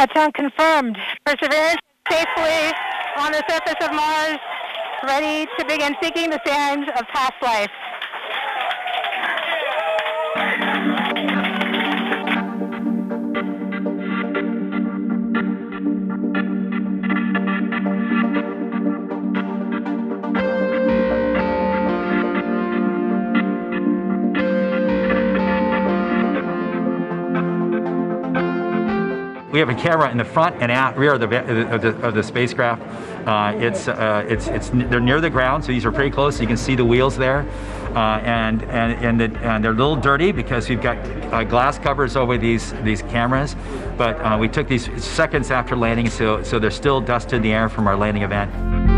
Touchdown confirmed. Perseverance safely on the surface of Mars, ready to begin seeking the signs of past life. We have a camera in the front and out rear of the, of the, of the spacecraft. Uh, it's, uh, it's, it's, they're near the ground, so these are pretty close. You can see the wheels there. Uh, and, and, and, the, and, they're a little dirty because we've got uh, glass covers over these, these cameras. But uh, we took these seconds after landing, so, so they're still dust in the air from our landing event.